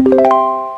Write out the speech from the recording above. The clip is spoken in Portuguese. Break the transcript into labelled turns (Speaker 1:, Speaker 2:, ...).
Speaker 1: Música